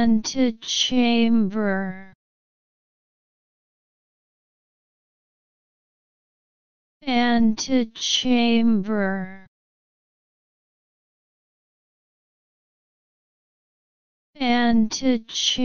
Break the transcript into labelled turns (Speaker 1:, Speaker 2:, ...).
Speaker 1: antechamber antechamber antechamber